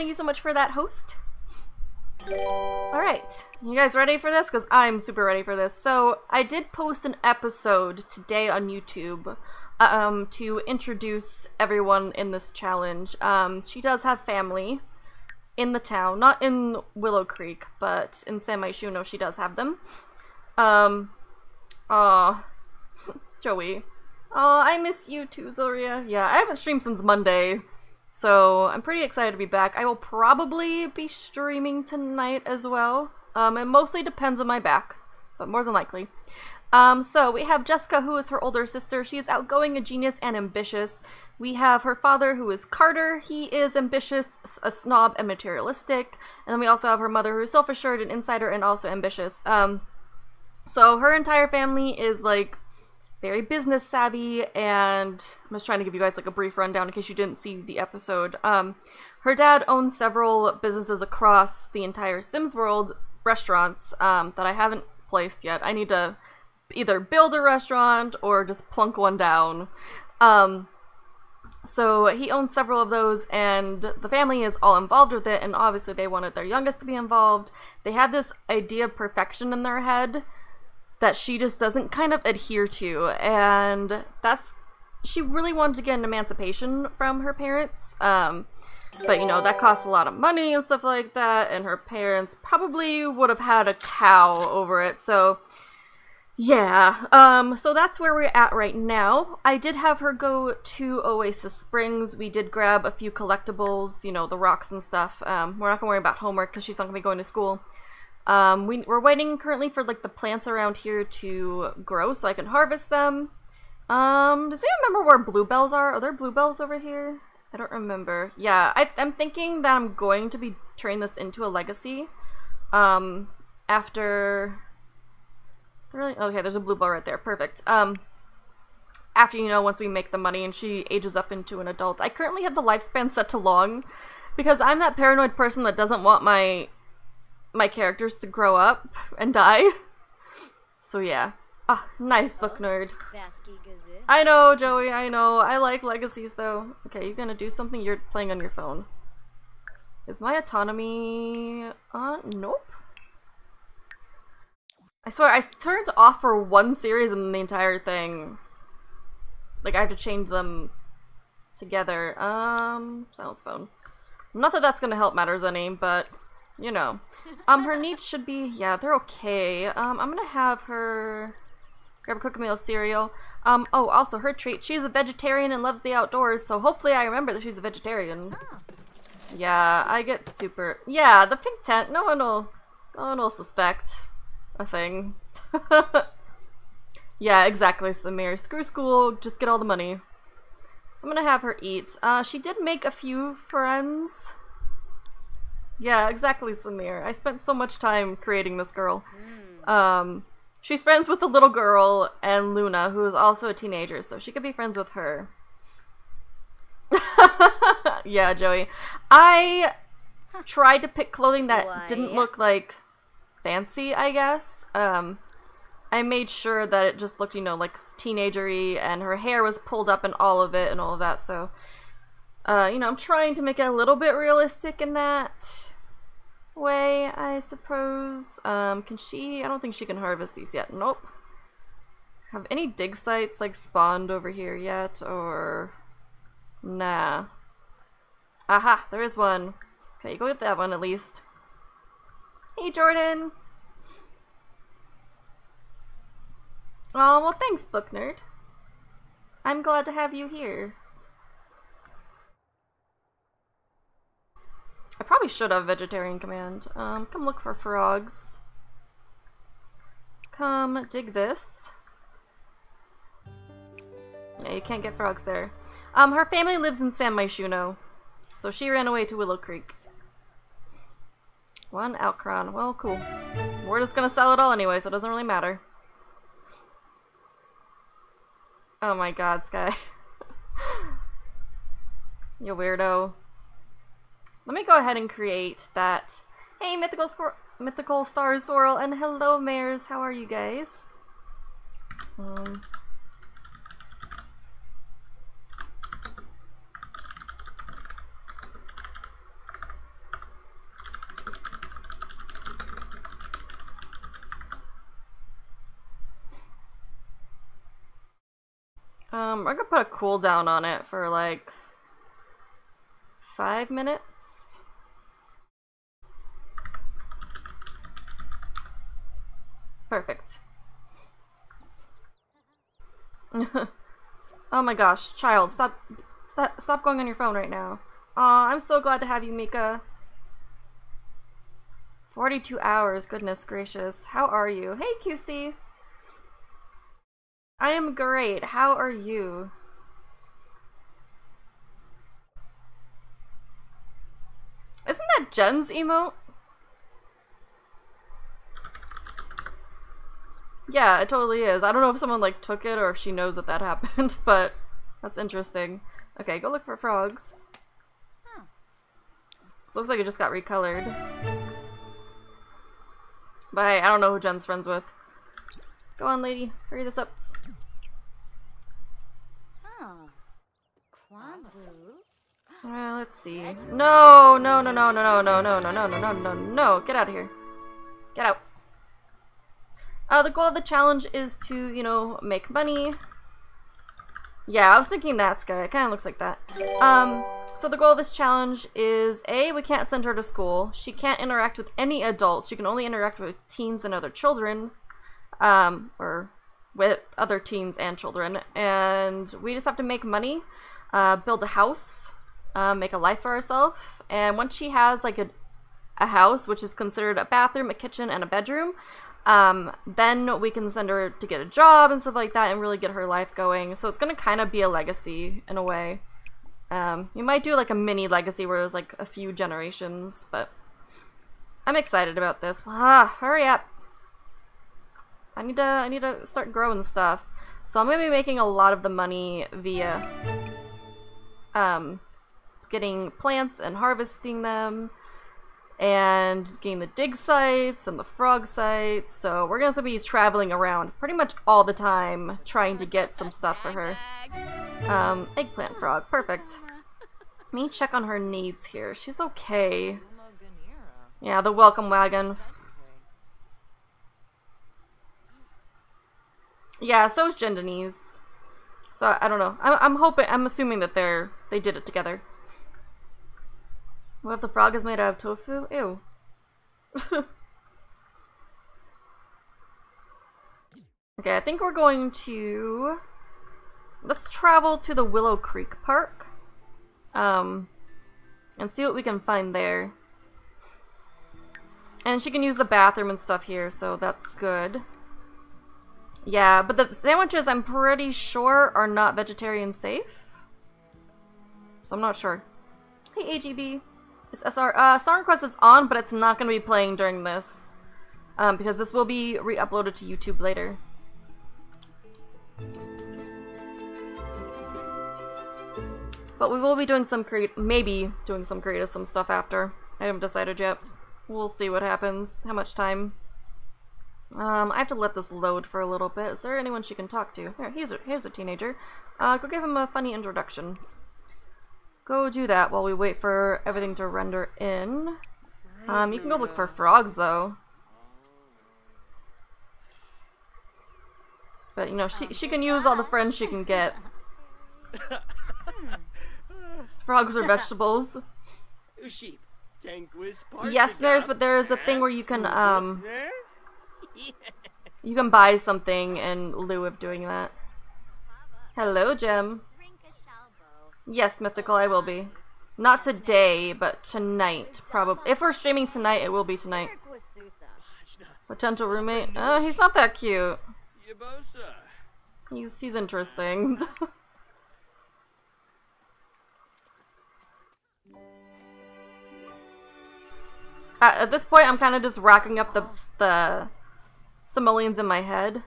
thank you so much for that host. Alright, you guys ready for this? Because I'm super ready for this. So, I did post an episode today on YouTube um, to introduce everyone in this challenge. Um, she does have family in the town, not in Willow Creek, but in San Myshuno she does have them. Um, aw, Joey. Oh, I miss you too, Zilria. Yeah, I haven't streamed since Monday. So I'm pretty excited to be back. I will probably be streaming tonight as well. Um, it mostly depends on my back, but more than likely. Um, so we have Jessica, who is her older sister. She is outgoing, a genius, and ambitious. We have her father, who is Carter. He is ambitious, a snob, and materialistic. And then we also have her mother, who is self-assured, an insider, and also ambitious. Um, so her entire family is like very business savvy and I'm just trying to give you guys like a brief rundown in case you didn't see the episode. Um, her dad owns several businesses across the entire Sims world, restaurants um, that I haven't placed yet. I need to either build a restaurant or just plunk one down. Um, so he owns several of those and the family is all involved with it and obviously they wanted their youngest to be involved. They had this idea of perfection in their head that she just doesn't kind of adhere to and that's she really wanted to get an emancipation from her parents um but you know that costs a lot of money and stuff like that and her parents probably would have had a cow over it so yeah um so that's where we're at right now. I did have her go to oasis springs. We did grab a few collectibles you know the rocks and stuff um we're not gonna worry about homework because she's not gonna be going to school um, we, we're waiting currently for like the plants around here to grow so I can harvest them. Um, does anyone remember where bluebells are? Are there bluebells over here? I don't remember. Yeah, I, I'm thinking that I'm going to be turning this into a legacy. Um, after... Really? Okay, there's a bluebell right there. Perfect. Um, after, you know, once we make the money and she ages up into an adult. I currently have the lifespan set to long because I'm that paranoid person that doesn't want my my characters to grow up and die. So yeah. Ah, nice book nerd. I know, Joey, I know. I like legacies though. Okay, you're gonna do something? You're playing on your phone. Is my autonomy on? Nope. I swear, I turned off for one series in the entire thing. Like, I have to change them together. Um, silence phone. Not that that's gonna help matters any, but, you know. Um, her needs should be, yeah, they're okay. Um, I'm gonna have her grab a cookie meal cereal. Um, oh, also her treat. She's a vegetarian and loves the outdoors, so hopefully I remember that she's a vegetarian. Yeah, I get super, yeah, the pink tent, no one will, no one will suspect a thing. yeah, exactly, Samir. Screw school, just get all the money. So I'm gonna have her eat. Uh, she did make a few friends. Yeah, exactly, Samir. I spent so much time creating this girl. Um, she's friends with the little girl and Luna, who is also a teenager, so she could be friends with her. yeah, Joey. I tried to pick clothing that didn't look like fancy, I guess. Um, I made sure that it just looked, you know, like teenagery, and her hair was pulled up and all of it and all of that, so... Uh, you know, I'm trying to make it a little bit realistic in that way, I suppose. Um, can she? I don't think she can harvest these yet. Nope. Have any dig sites, like, spawned over here yet, or... Nah. Aha, there is one. Okay, go get that one at least. Hey, Jordan! Oh, well thanks, Book Nerd. I'm glad to have you here. I probably should have vegetarian command. Um, come look for frogs. Come dig this. Yeah, you can't get frogs there. Um, her family lives in San Myshuno, so she ran away to Willow Creek. One Alcron. Well, cool. We're just gonna sell it all anyway, so it doesn't really matter. Oh my god, Sky. you weirdo. Let me go ahead and create that. Hey, Mythical, Squir Mythical Star Sorrel, and hello, Mares. How are you guys? Um, Um, I'm gonna put a cooldown on it for like five minutes. Perfect. oh my gosh, child, stop, stop, stop going on your phone right now. Aw, I'm so glad to have you, Mika. 42 hours, goodness gracious. How are you? Hey, QC. I am great. How are you? Isn't that Jen's emote? Yeah, it totally is. I don't know if someone like took it or if she knows that that happened, but that's interesting. Okay, go look for frogs. This looks like it just got recolored. But hey, I don't know who Jen's friends with. Go on, lady. Hurry this up. Uh, let's see. No, no, no, no, no, no, no, no, no, no, no, no, no, no. Get out of here. Get out. Uh, the goal of the challenge is to, you know, make money. Yeah, I was thinking that, Sky. It kind of looks like that. Um, so the goal of this challenge is, A, we can't send her to school. She can't interact with any adults. She can only interact with teens and other children. Um, or with other teens and children. And we just have to make money, uh, build a house, uh, make a life for herself. And once she has, like, a, a house, which is considered a bathroom, a kitchen, and a bedroom, um, then we can send her to get a job and stuff like that and really get her life going. So it's gonna kind of be a legacy in a way. Um, you might do like a mini legacy where it's like a few generations, but I'm excited about this. Ah, hurry up. I need to I need to start growing stuff. So I'm gonna be making a lot of the money via um getting plants and harvesting them and getting the dig sites and the frog sites. So we're gonna be traveling around pretty much all the time trying to get some stuff for her. Um, eggplant frog, perfect. Let me check on her needs here. She's okay. Yeah, the welcome wagon. Yeah, so is Gendonese. So I don't know. I'm, I'm hoping, I'm assuming that they're they did it together. What if the frog is made out of tofu? Ew. okay, I think we're going to... Let's travel to the Willow Creek Park. Um, and see what we can find there. And she can use the bathroom and stuff here, so that's good. Yeah, but the sandwiches, I'm pretty sure, are not vegetarian safe. So I'm not sure. Hey, AGB. Is SR uh Star Quest is on, but it's not gonna be playing during this. Um, because this will be re-uploaded to YouTube later. But we will be doing some create maybe doing some creative some stuff after. I haven't decided yet. We'll see what happens. How much time. Um, I have to let this load for a little bit. Is there anyone she can talk to? Here, he's a, here's a teenager. Uh, go give him a funny introduction. Go do that while we wait for everything to render in. Um, you can go look for frogs, though. But, you know, she, she can use all the friends she can get. Frogs are vegetables. Yes, there's, but there is a thing where you can, um... You can buy something in lieu of doing that. Hello, Jim. Yes, Mythical, I will be. Not today, but tonight, probably. If we're streaming tonight, it will be tonight. Potential roommate? Oh, he's not that cute. He's, he's interesting. at, at this point, I'm kind of just racking up the, the simoleons in my head.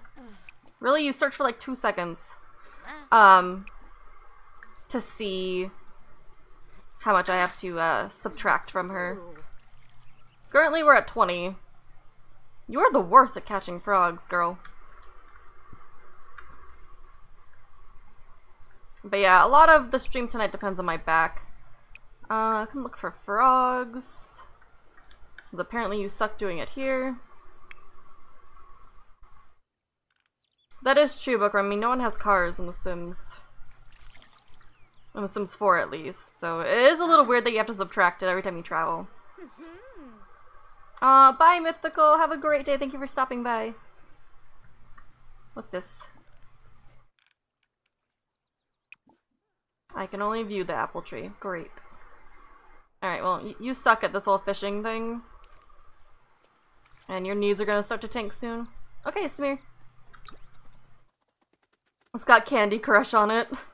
Really, you search for like two seconds. Um, to see how much I have to uh, subtract from her. Currently we're at 20. You are the worst at catching frogs, girl. But yeah, a lot of the stream tonight depends on my back. Uh, I can look for frogs. Since apparently you suck doing it here. That is true, Booker. I mean, no one has cars in The Sims. In The Sims 4, at least. So it is a little weird that you have to subtract it every time you travel. Uh, bye, Mythical. Have a great day. Thank you for stopping by. What's this? I can only view the apple tree. Great. Alright, well, you suck at this whole fishing thing. And your needs are gonna start to tank soon. Okay, Smear. It's got Candy Crush on it.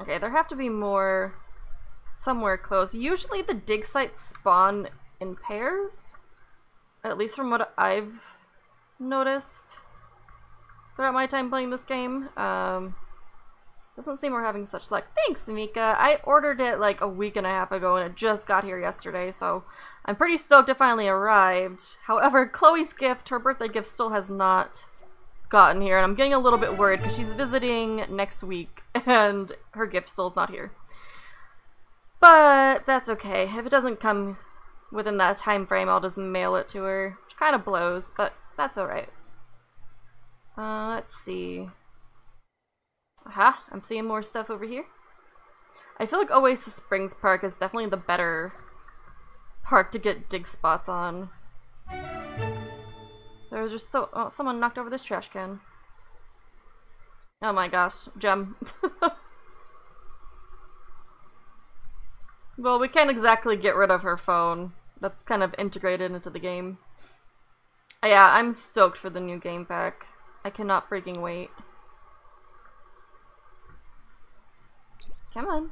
Okay, there have to be more somewhere close. Usually the dig sites spawn in pairs. At least from what I've noticed throughout my time playing this game. Um, doesn't seem we're having such luck. Thanks, Mika. I ordered it like a week and a half ago and it just got here yesterday, so I'm pretty stoked it finally arrived. However, Chloe's gift, her birthday gift, still has not gotten here, and I'm getting a little bit worried because she's visiting next week and her gift still is not here. But that's okay. If it doesn't come within that time frame, I'll just mail it to her. Which kind of blows, but that's alright. Uh, let's see. Aha, I'm seeing more stuff over here. I feel like Oasis Springs Park is definitely the better park to get dig spots on. There's just so- oh, someone knocked over this trash can. Oh my gosh, Gem. well, we can't exactly get rid of her phone. That's kind of integrated into the game. Uh, yeah, I'm stoked for the new game pack. I cannot freaking wait. Come on.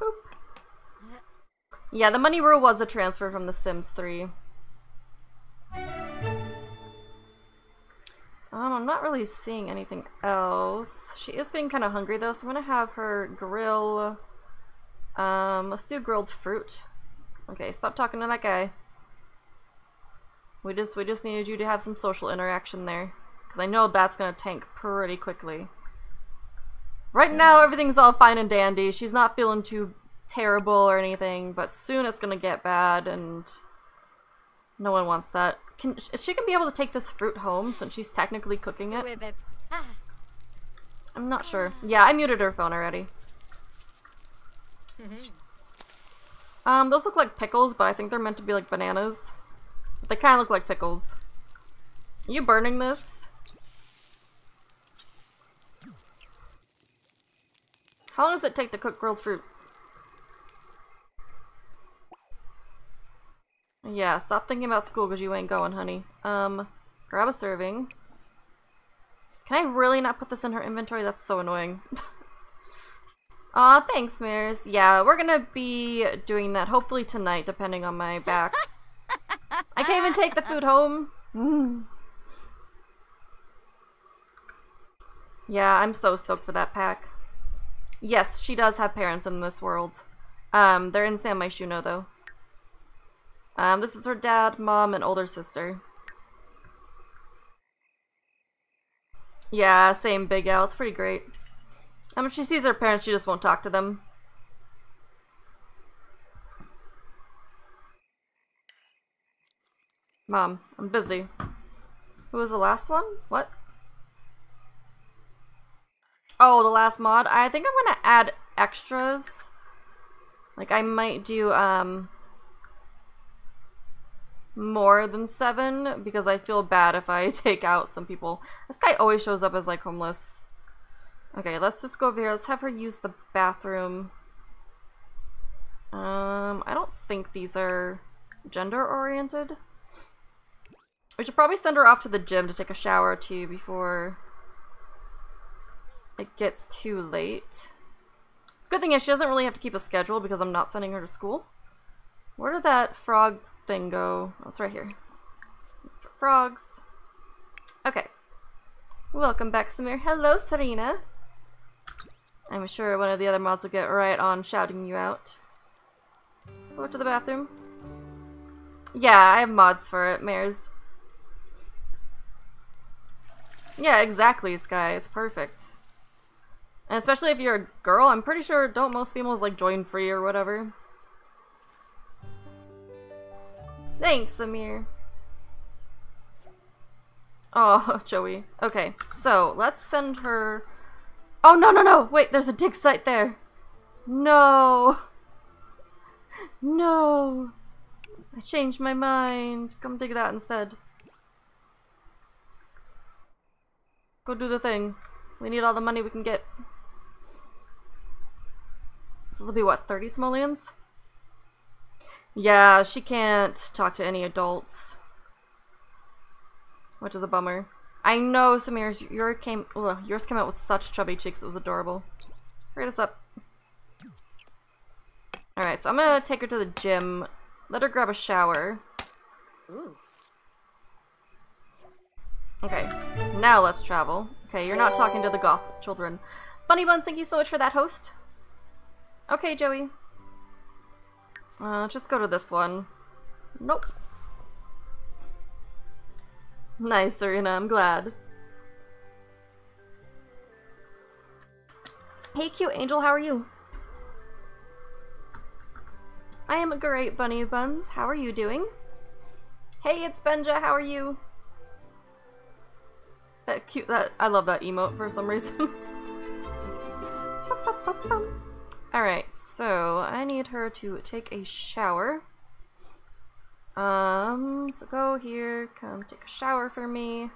Boop. Yeah, the money rule was a transfer from The Sims 3. Um, I'm not really seeing anything else. She is being kind of hungry though, so I'm gonna have her grill... Um, let's do grilled fruit. Okay, stop talking to that guy. We just we just needed you to have some social interaction there. Because I know that's to tank pretty quickly. Right now, everything's all fine and dandy. She's not feeling too terrible or anything, but soon it's going to get bad, and no one wants that. Can She can be able to take this fruit home, since she's technically cooking it. I'm not sure. Yeah, I muted her phone already. Um, those look like pickles, but I think they're meant to be like bananas. They kind of look like pickles. Are you burning this? How long does it take to cook grilled fruit? Yeah, stop thinking about school because you ain't going, honey. Um, grab a serving. Can I really not put this in her inventory? That's so annoying. Aw, thanks, Mares. Yeah, we're gonna be doing that hopefully tonight, depending on my back. I can't even take the food home. Mm. Yeah, I'm so stoked for that pack. Yes, she does have parents in this world. Um, they're in San Myshuno, though. Um, this is her dad, mom, and older sister. Yeah, same Big Al. It's pretty great. Um, if she sees her parents, she just won't talk to them. Mom, I'm busy. Who was the last one? What? Oh, the last mod? I think I'm gonna add extras. Like, I might do, um... More than seven, because I feel bad if I take out some people. This guy always shows up as, like, homeless. Okay, let's just go over here. Let's have her use the bathroom. Um, I don't think these are gender-oriented. We should probably send her off to the gym to take a shower or two before it gets too late. Good thing is she doesn't really have to keep a schedule because I'm not sending her to school. Where did that frog thing go? Oh, it's right here. Frogs. Okay. Welcome back, Samir. Hello, Serena. I'm sure one of the other mods will get right on shouting you out. Go to the bathroom. Yeah, I have mods for it, Mares. Yeah, exactly, Sky. It's perfect. And especially if you're a girl, I'm pretty sure don't most females like join free or whatever. Thanks, Amir. Oh, Joey. Okay, so let's send her... Oh, no, no, no! Wait, there's a dig site there. No. No. I changed my mind. Come dig that instead. Go do the thing. We need all the money we can get. This will be what, 30 simoleons? Yeah, she can't talk to any adults. Which is a bummer. I know, Samir, your came ugh, yours came out with such chubby cheeks, it was adorable. Hurry us up. Alright, so I'm gonna take her to the gym, let her grab a shower. Ooh. Okay, now let's travel. Okay, you're not talking to the goth children. Bunny Buns, thank you so much for that host. Okay, Joey. Uh, just go to this one. Nope. Nice, Serena, I'm glad. Hey, cute angel, how are you? I am a great, Bunny Buns. How are you doing? Hey, it's Benja, how are you? That cute, that, I love that emote for some reason. Alright, so I need her to take a shower. Um, so go here, come take a shower for me.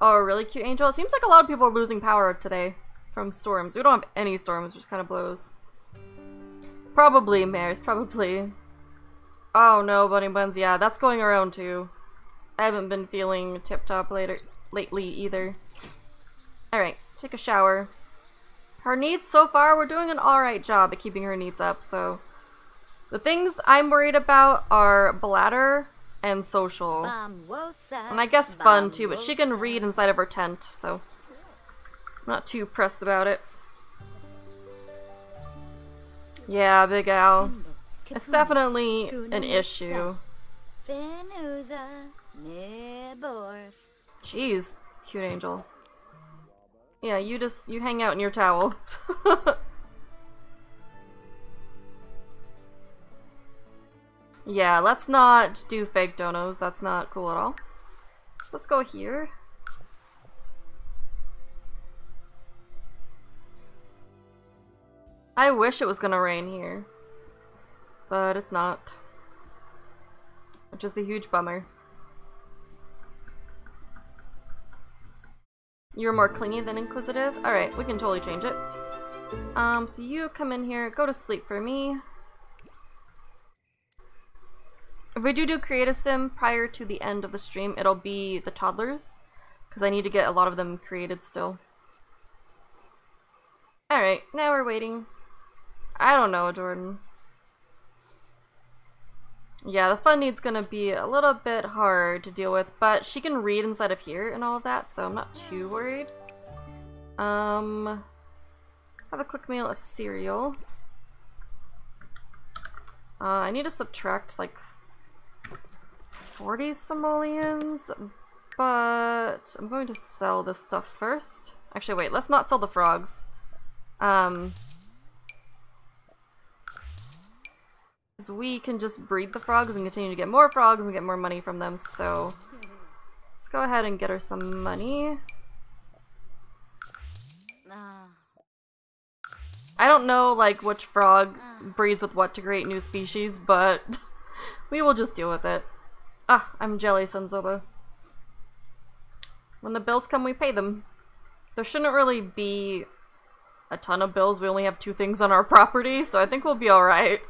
Oh, really cute angel. It seems like a lot of people are losing power today from storms. We don't have any storms, which kind of blows. Probably, Mares, probably. Oh no, Bunny Buns, yeah, that's going around too. I haven't been feeling tip-top later lately either. Alright, take a shower. Her needs so far, we're doing an alright job at keeping her needs up, so... The things I'm worried about are bladder and social. And I guess fun too, but she can read inside of her tent, so... I'm not too pressed about it. Yeah, Big Al. It's definitely an issue. Jeez, cute angel. Yeah, you just, you hang out in your towel. yeah, let's not do fake donos. That's not cool at all. So let's go here. I wish it was gonna rain here. But it's not. Which is a huge bummer. You're more clingy than inquisitive? Alright, we can totally change it. Um, so you come in here, go to sleep for me. If we do do create a sim prior to the end of the stream, it'll be the toddlers. Because I need to get a lot of them created still. Alright, now we're waiting. I don't know, Jordan. Yeah, the fun need's gonna be a little bit hard to deal with, but she can read inside of here and all of that, so I'm not too worried. Um, have a quick meal of cereal. Uh, I need to subtract like 40 simoleons, but I'm going to sell this stuff first. Actually, wait, let's not sell the frogs. Um, Because we can just breed the frogs and continue to get more frogs and get more money from them, so... Let's go ahead and get her some money. I don't know, like, which frog breeds with what to create new species, but we will just deal with it. Ah, I'm jelly, Senzoba. When the bills come, we pay them. There shouldn't really be a ton of bills. We only have two things on our property, so I think we'll be alright.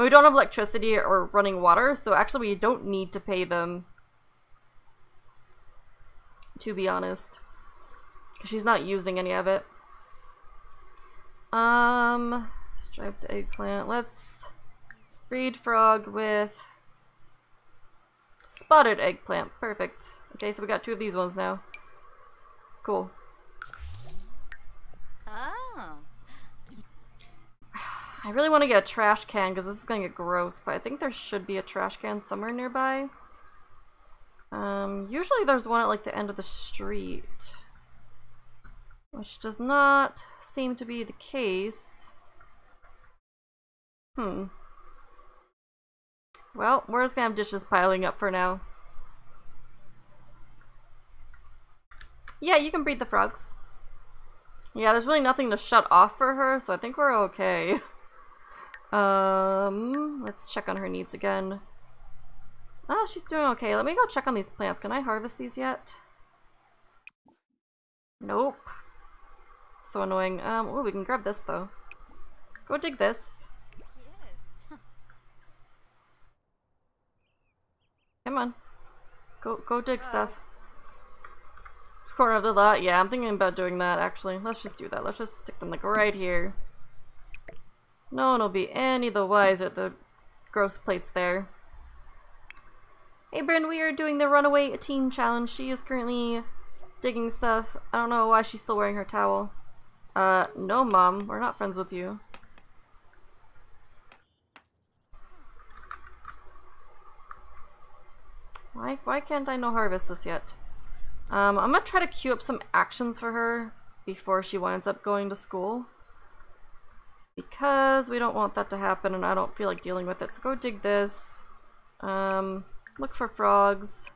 And we don't have electricity or running water, so actually we don't need to pay them. To be honest. She's not using any of it. Um, striped eggplant. Let's breed frog with spotted eggplant. Perfect. Okay, so we got two of these ones now. Cool. Oh. I really want to get a trash can because this is going to get gross, but I think there should be a trash can somewhere nearby. Um, usually there's one at like the end of the street. Which does not seem to be the case. Hmm. Well, we're just gonna have dishes piling up for now. Yeah, you can breed the frogs. Yeah, there's really nothing to shut off for her, so I think we're okay. Um, let's check on her needs again. Oh, she's doing okay. Let me go check on these plants. Can I harvest these yet? Nope. So annoying. Um, oh, we can grab this though. Go dig this. Come on. Go go dig stuff. Corner of the lot. Yeah, I'm thinking about doing that actually. Let's just do that. Let's just stick them like right here. No one will be any the wiser at the gross plates there. Hey Bryn, we are doing the Runaway Teen Challenge. She is currently digging stuff. I don't know why she's still wearing her towel. Uh, no mom, we're not friends with you. Why, why can't I no harvest this yet? Um, I'm gonna try to queue up some actions for her before she winds up going to school. Because we don't want that to happen and I don't feel like dealing with it. So go dig this. Um, look for frogs.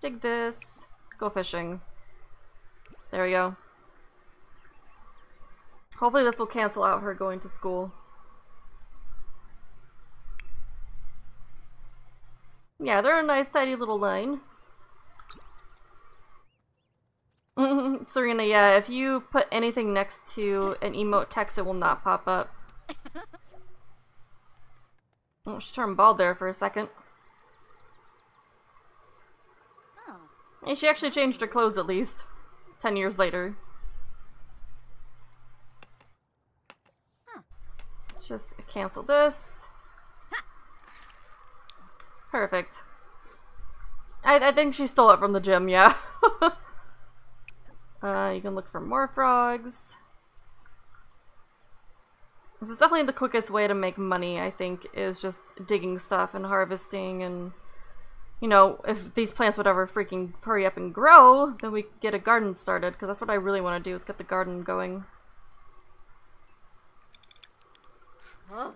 Dig this. Go fishing. There we go. Hopefully this will cancel out her going to school. Yeah, they're a nice tidy little line. Serena, yeah, if you put anything next to an emote text, it will not pop up. Oh, she turned bald there for a second. Oh. She actually changed her clothes at least. Ten years later. Huh. Just cancel this. Perfect. I, I think she stole it from the gym, yeah. uh, you can look for more frogs. This is definitely the quickest way to make money, I think, is just digging stuff and harvesting and you know, if these plants would ever freaking hurry up and grow, then we get a garden started, because that's what I really want to do, is get the garden going. Oh.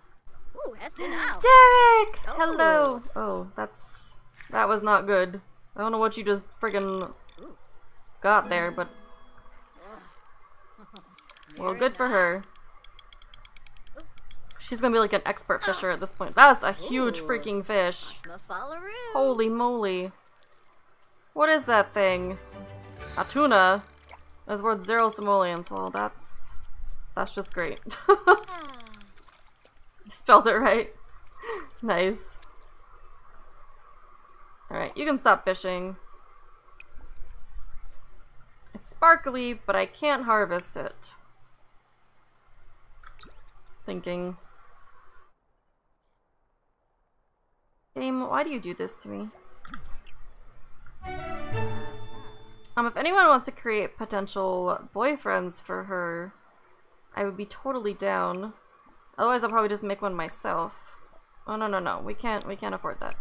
Ooh, Derek! Oh. Hello! Oh, that's... That was not good. I don't know what you just friggin' got there, but... Well, good for her. She's gonna be like an expert fisher at this point. That's a huge freaking fish. Holy moly. What is that thing? A tuna? That's worth zero simoleons. Well, that's... That's just great. You spelled it right. nice. Alright, you can stop fishing. It's sparkly, but I can't harvest it. Thinking. Game, why do you do this to me? Um, if anyone wants to create potential boyfriends for her, I would be totally down. Otherwise, I'll probably just make one myself. Oh, no, no, no. We can't, we can't afford that.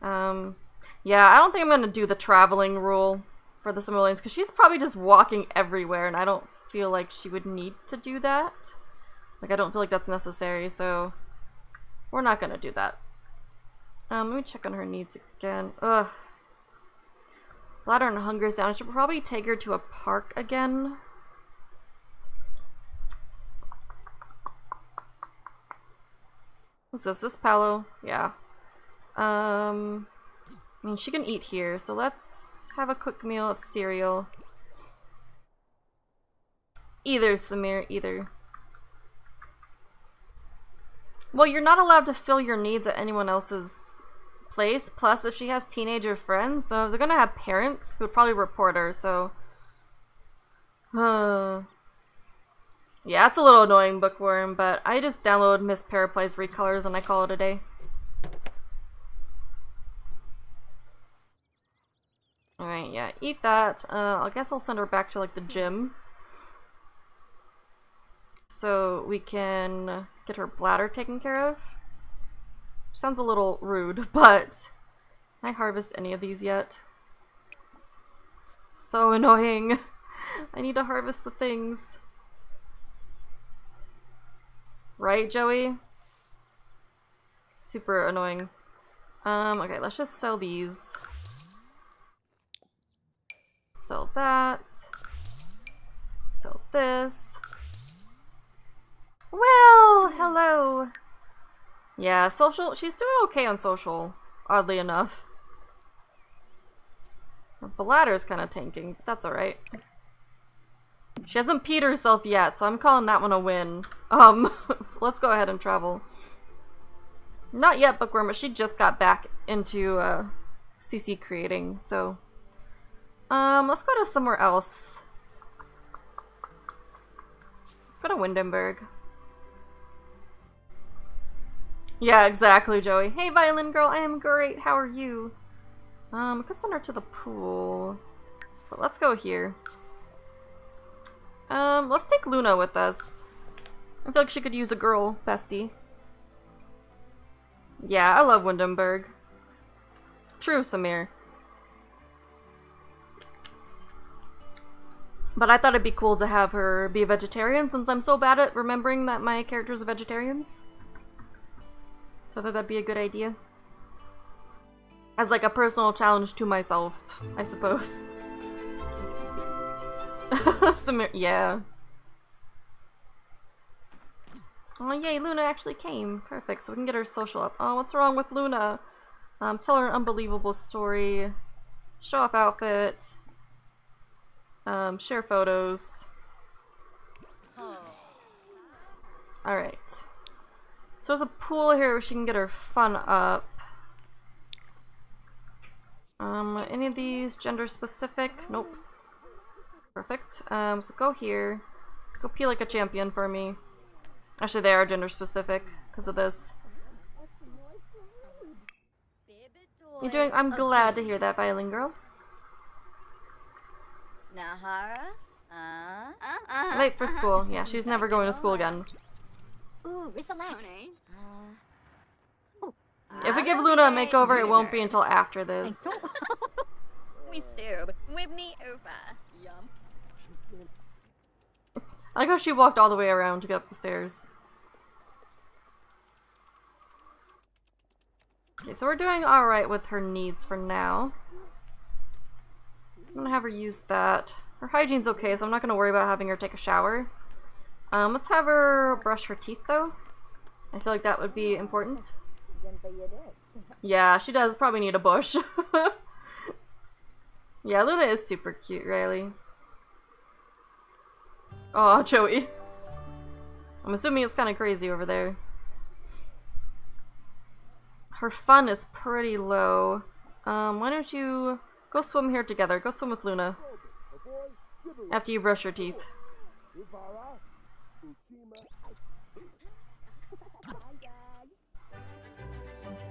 Um, yeah, I don't think I'm gonna do the traveling rule for the simoleons, because she's probably just walking everywhere, and I don't feel like she would need to do that. Like, I don't feel like that's necessary, so we're not gonna do that. Um, let me check on her needs again. Ugh. Bladder and hunger's down. I should probably take her to a park again. What's this? This Palo? Yeah. Um, I mean, she can eat here, so let's have a quick meal of cereal. Either, Samir, either. Well, you're not allowed to fill your needs at anyone else's place. Plus, if she has teenager friends, though, they're gonna have parents who would probably report her, so... Uh, yeah, it's a little annoying, Bookworm, but I just download Miss Paraply's recolors and I call it a day. Alright, yeah, eat that. Uh, I guess I'll send her back to, like, the gym. So we can get her bladder taken care of. Sounds a little rude, but I harvest any of these yet? So annoying. I need to harvest the things. Right, Joey? Super annoying. Um, okay, let's just sell these. Sell that. Sell this. Well, hello. Yeah, social. She's doing okay on social, oddly enough. Her bladder's kind of tanking, but that's alright. She hasn't peed herself yet, so I'm calling that one a win. Um, so let's go ahead and travel. Not yet, Bookworm, but she just got back into uh, CC creating, so... Um, let's go to somewhere else. Let's go to Windenburg. Yeah, exactly, Joey. Hey, Violin Girl, I am great. How are you? Um, could send her to the pool. But let's go here. Um, let's take Luna with us. I feel like she could use a girl bestie. Yeah, I love Windenburg. True, Samir. But I thought it'd be cool to have her be a vegetarian since I'm so bad at remembering that my characters are vegetarians. So I thought that'd be a good idea. As like a personal challenge to myself, I suppose. Yeah. Oh yay, Luna actually came. Perfect, so we can get her social up. Oh, what's wrong with Luna? Um, tell her an unbelievable story. Show off outfit. Um, share photos. Alright. So there's a pool here where she can get her fun up. Um, any of these gender specific? Nope. Perfect. Um, so go here. Go pee like a champion for me. Actually, they are gender specific because of this. You're doing- I'm glad to hear that, violin girl. Nahara? Uh, uh, Late for school. Yeah, she's never going to school again. Ooh, Risalek. Uh, if we give Luna a makeover, it won't be until after this. We sub. Wibney Ufa. Yum. I like how she walked all the way around to get up the stairs. Okay, so we're doing alright with her needs for now. So I'm gonna have her use that. Her hygiene's okay, so I'm not gonna worry about having her take a shower. Um, let's have her brush her teeth though. I feel like that would be important. Yeah, she does probably need a bush. yeah, Luna is super cute, Riley. Oh, Joey. I'm assuming it's kind of crazy over there. Her fun is pretty low. Um, why don't you go swim here together? Go swim with Luna. After you brush your teeth.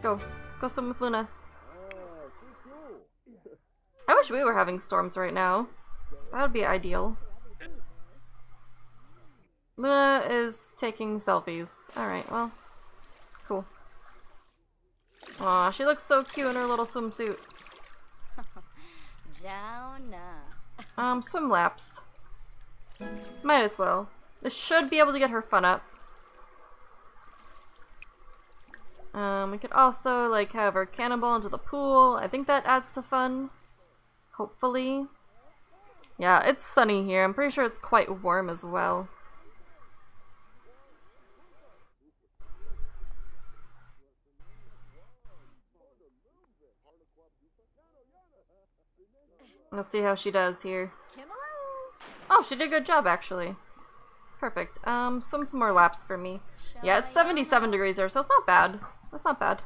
Go. Go swim with Luna. I wish we were having storms right now. That would be ideal. Luna is taking selfies. Alright, well. Cool. Aw, she looks so cute in her little swimsuit. Um, swim laps. Might as well. This should be able to get her fun up. Um, we could also, like, have our cannonball into the pool. I think that adds to fun. Hopefully. Yeah, it's sunny here. I'm pretty sure it's quite warm as well. Let's see how she does here. Oh, she did a good job, actually. Perfect. Um, swim some more laps for me. Yeah, it's 77 degrees there, so it's not bad. That's not bad.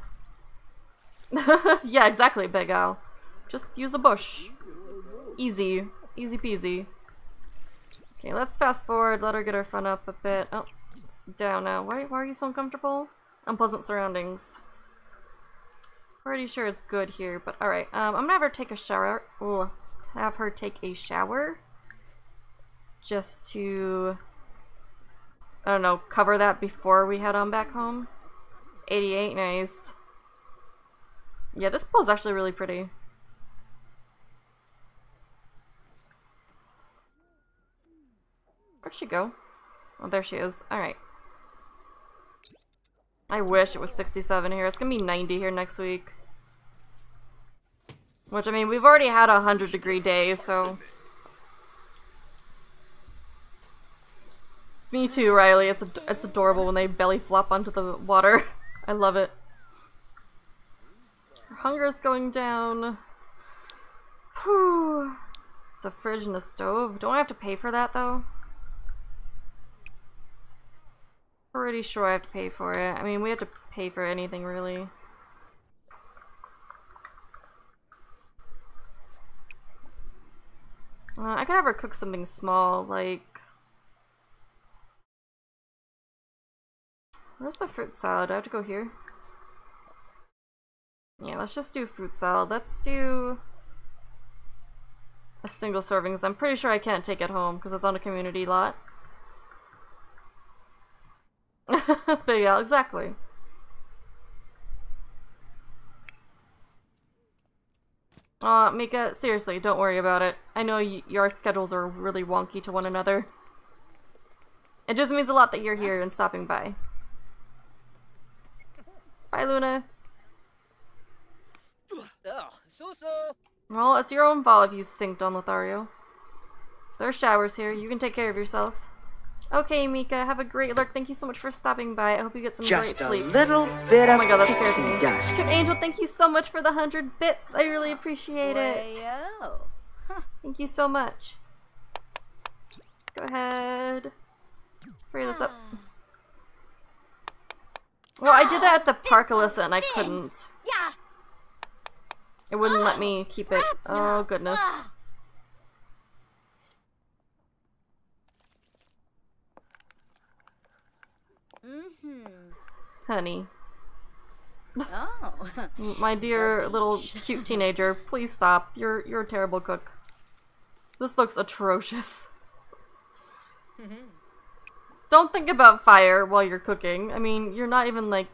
yeah, exactly, Big Al. Just use a bush. Easy. Easy peasy. Okay, let's fast forward. Let her get her fun up a bit. Oh, it's down now. Why, why are you so uncomfortable? Unpleasant surroundings. Pretty sure it's good here, but alright. Um, I'm gonna have her take a shower. Ooh, have her take a shower. Just to, I don't know, cover that before we head on back home. It's 88, nice. Yeah, this pool's actually really pretty. Where'd she go? Oh, there she is. Alright. I wish it was 67 here. It's gonna be 90 here next week. Which, I mean, we've already had a 100 degree day, so... Me too, Riley. It's, ad it's adorable when they belly flop onto the water. I love it. Hunger's going down. Whew. It's a fridge and a stove. Don't I have to pay for that, though? Pretty sure I have to pay for it. I mean, we have to pay for anything, really. Uh, I could have her cook something small, like... Where's the fruit salad? I have to go here? Yeah, let's just do fruit salad. Let's do a single serving because I'm pretty sure I can't take it home because it's on a community lot. but yeah, exactly. Uh, Mika, seriously, don't worry about it. I know your schedules are really wonky to one another. It just means a lot that you're here and stopping by. Bye, Luna. Well, it's your own fault if you stink, Don Lothario. There are showers here. You can take care of yourself. Okay, Mika, have a great look. Thank you so much for stopping by. I hope you get some Just great sleep. Just a little bit oh of my God, that pixie scared me. dust. Kip Angel, thank you so much for the 100 bits. I really appreciate it. Wayo. Thank you so much. Go ahead. Hurry this up. Hmm. Well, I did that at the park, Alyssa, and I couldn't. Yeah. It wouldn't let me keep it. Oh, goodness. Mm-hmm. Honey. Oh. My dear little cute teenager, please stop. You're you're a terrible cook. This looks atrocious. Don't think about fire while you're cooking. I mean, you're not even like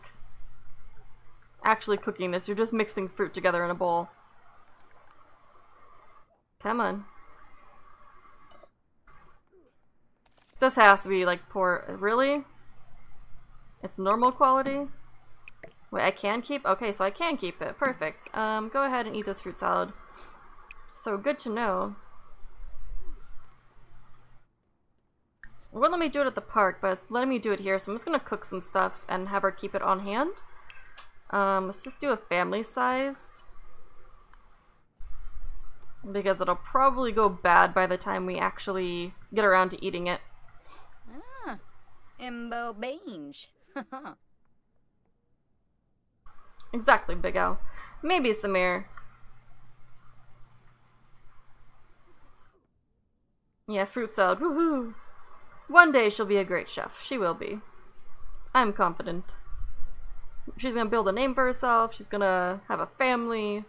actually cooking this. You're just mixing fruit together in a bowl. Come on. This has to be like poor. Really? It's normal quality? Wait, I can keep? Okay, so I can keep it. Perfect. Um, go ahead and eat this fruit salad. So good to know. It wouldn't let me do it at the park, but it's letting me do it here, so I'm just gonna cook some stuff and have her keep it on hand. Um, let's just do a family size. Because it'll probably go bad by the time we actually get around to eating it. Ah. Imbo Bange. Exactly, Big Al. Maybe Samir. Yeah, fruit salad. Woohoo! One day she'll be a great chef. She will be. I'm confident. She's gonna build a name for herself. She's gonna have a family.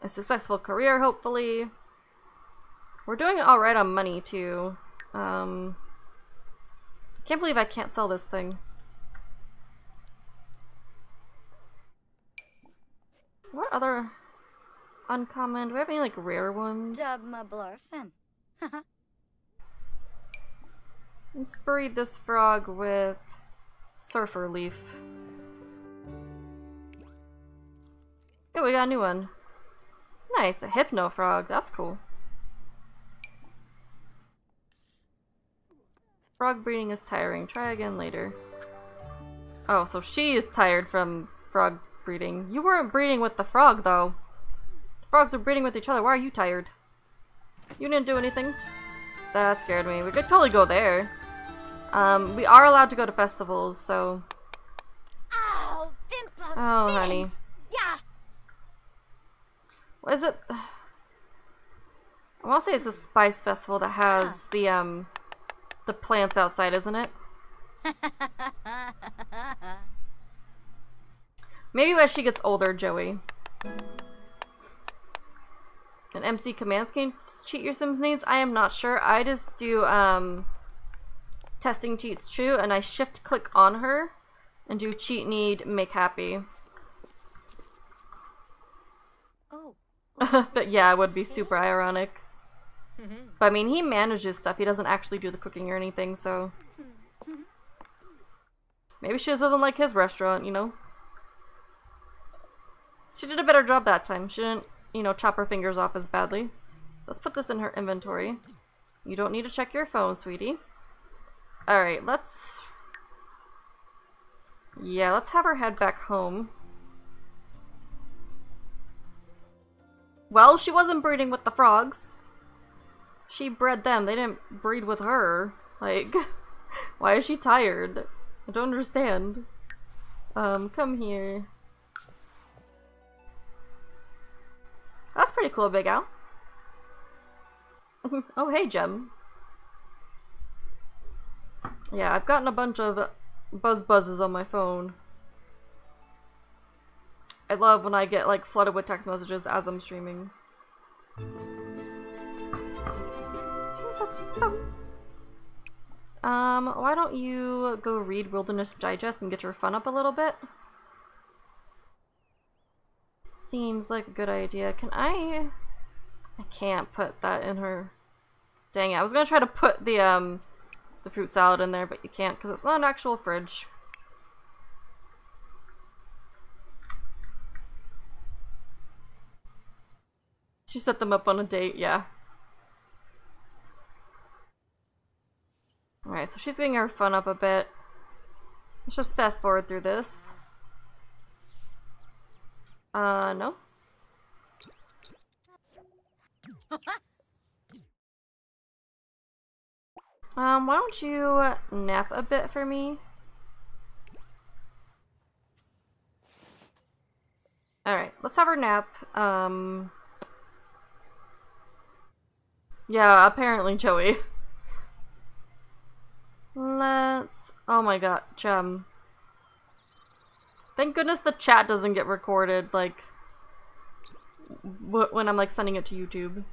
A successful career, hopefully. We're doing alright on money, too. Um, can't believe I can't sell this thing. What other uncommon? Do we have any like rare ones? Dub. Let's breed this frog with surfer leaf. Oh, we got a new one. Nice, a hypno frog. That's cool. Frog breeding is tiring. Try again later. Oh, so she is tired from frog breeding. You weren't breeding with the frog, though. The frogs are breeding with each other. Why are you tired? You didn't do anything. That scared me. We could totally go there. Um, we are allowed to go to festivals, so... Oh, Vimpa. Oh, honey. Yeah. What is it? I want to say it's a spice festival that has the, um, the plants outside, isn't it? Maybe as she gets older, Joey. And MC commands can cheat your Sims needs? I am not sure. I just do um, testing cheats true and I shift click on her and do cheat need make happy. oh. but yeah, it would be super ironic. Mm-hmm. But I mean, he manages stuff. He doesn't actually do the cooking or anything, so... Maybe she just doesn't like his restaurant, you know? She did a better job that time. She didn't, you know, chop her fingers off as badly. Let's put this in her inventory. You don't need to check your phone, sweetie. Alright, let's... Yeah, let's have her head back home. Well, she wasn't breeding with the frogs. She bred them. They didn't breed with her. Like, why is she tired? I don't understand. Um, come here. That's pretty cool, Big Al. oh, hey, Gem. Yeah, I've gotten a bunch of buzz buzzes on my phone. I love when I get, like, flooded with text messages as I'm streaming. Um, why don't you go read Wilderness Digest and get your fun up a little bit? Seems like a good idea. Can I... I can't put that in her... Dang it, I was gonna try to put the, um, the fruit salad in there, but you can't because it's not an actual fridge. She set them up on a date, yeah. Alright, so she's getting her fun up a bit. Let's just fast forward through this. Uh, no? um, why don't you nap a bit for me? Alright, let's have her nap. Um... Yeah, apparently Joey. Let's... Oh my god, Gem. Thank goodness the chat doesn't get recorded, like, when I'm, like, sending it to YouTube.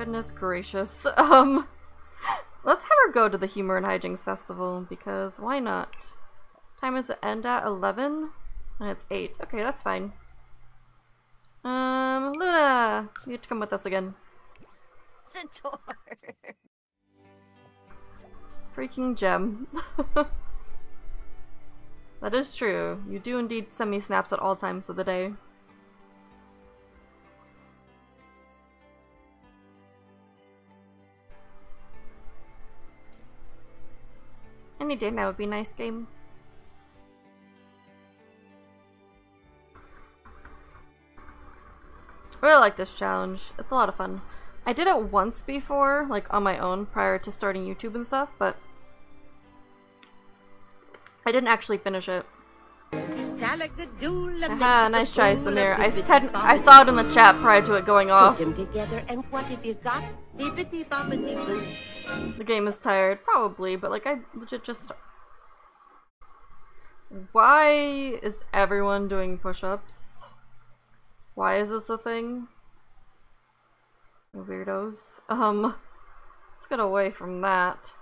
Goodness gracious. Um, let's have her go to the Humor and Hijinks Festival, because why not? Time is to end at 11? And it's 8. Okay, that's fine. Um, Luna! You have to come with us again. Centaur. Freaking gem. that is true. You do indeed send me snaps at all times of the day. Any day now would be a nice game. I really like this challenge. It's a lot of fun. I did it once before, like on my own, prior to starting YouTube and stuff, but I didn't actually finish it. Aha, nice try, Samir. I, said, I saw it in the chat prior to it going off. Put them together, and what have you got? Bibbidi bobbidi boo. The game is tired, probably, but like I legit just. Why is everyone doing push-ups? Why is this a thing? Weirdos. Um, let's get away from that.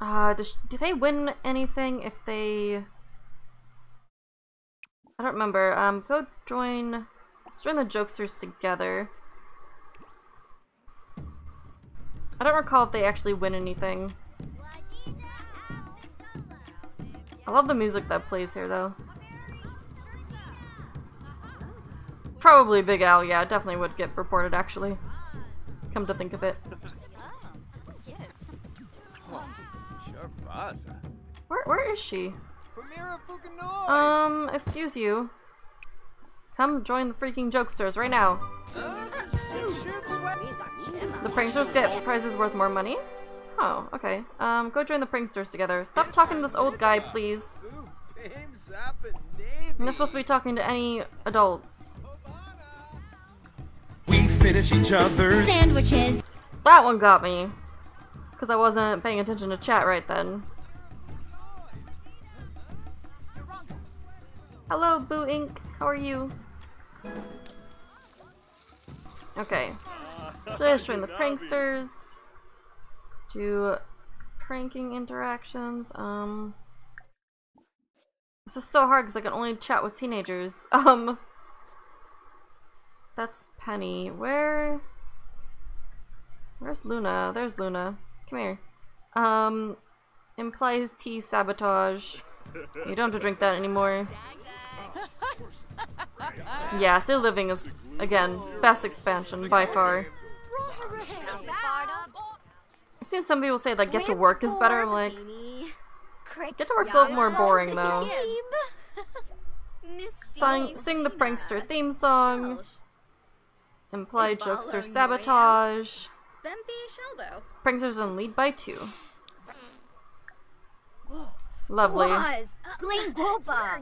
Uh, does, do they win anything if they... I don't remember. Um, go join... Let's join the Jokesters together. I don't recall if they actually win anything. I love the music that plays here, though. Probably Big Al, yeah, definitely would get reported, actually. Come to think of it. Where, where is she? Um, excuse you. Come join the freaking jokesters right now. The pranksters get prizes worth more money? Oh, okay. Um, go join the pranksters together. Stop talking to this old guy, please. I'm not supposed to be talking to any adults. We finish each other's Sandwiches. That one got me. Because I wasn't paying attention to chat right then. Hello, Boo Inc. How are you? Okay. Just join the pranksters. Do pranking interactions. Um. This is so hard because I can only chat with teenagers. Um. That's Penny. Where? Where's Luna? There's Luna. Come here. Um, implies tea sabotage. You don't have to drink that anymore. Yeah, City Living is again best expansion by far. I've seen some people say like, get to work is better. I'm like, get to work's a little more boring though. Sing, sing the prankster theme song. Imply jokes or sabotage. Pranksters on lead by two. Lovely. Glen Gopa.